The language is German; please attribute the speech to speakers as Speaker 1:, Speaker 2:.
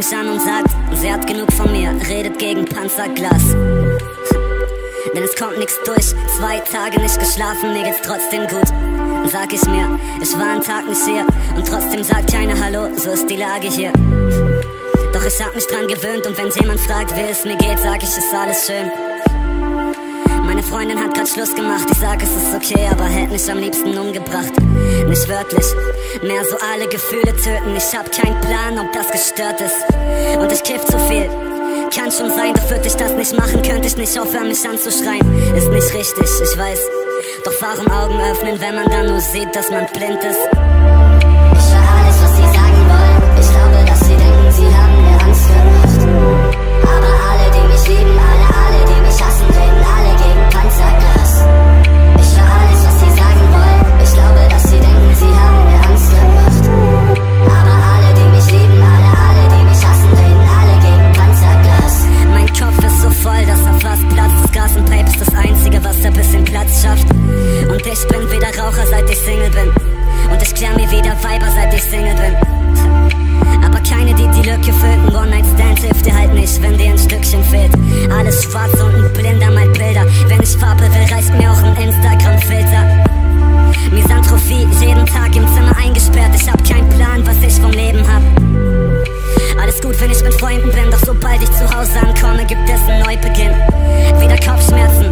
Speaker 1: mich an und sagt, sie hat genug von mir, redet gegen Panzerglas. Denn es kommt nichts durch, zwei Tage nicht geschlafen, mir geht's trotzdem gut. Sag ich mir, ich war einen Tag nicht hier und trotzdem sagt keiner Hallo, so ist die Lage hier. Doch ich hab mich dran gewöhnt und wenn jemand fragt, wie es mir geht, sag ich, ist alles schön. Meine Freundin hat grad Schluss gemacht, ich sag, es ist okay, aber hätte mich am liebsten umgebracht. Nicht wörtlich, mehr so alle Gefühle töten. Ich hab keinen Plan, ob das gestört ist. Und ich kiff zu viel. Kann schon sein, doch würde ich das nicht machen, könnte ich nicht aufhören, mich anzuschreien. Ist nicht richtig, ich weiß. Doch warum Augen öffnen, wenn man dann nur sieht, dass man blind ist? Bin. Und ich klär mir wieder Weiber, seit ich Single bin. Aber keine, die die Lücke füllt. One-Night-Stand hilft dir halt nicht, wenn dir ein Stückchen fehlt. Alles schwarz und ein Blinder mal Bilder. Wenn ich Farbe will, reicht mir auch ein Instagram-Filter. Misanthropie, jeden Tag im Zimmer eingesperrt. Ich hab keinen Plan, was ich vom Leben hab. Alles gut, wenn ich mit Freunden bin, doch sobald ich zu Hause ankomme, gibt es einen Neubeginn. Wieder Kopfschmerzen,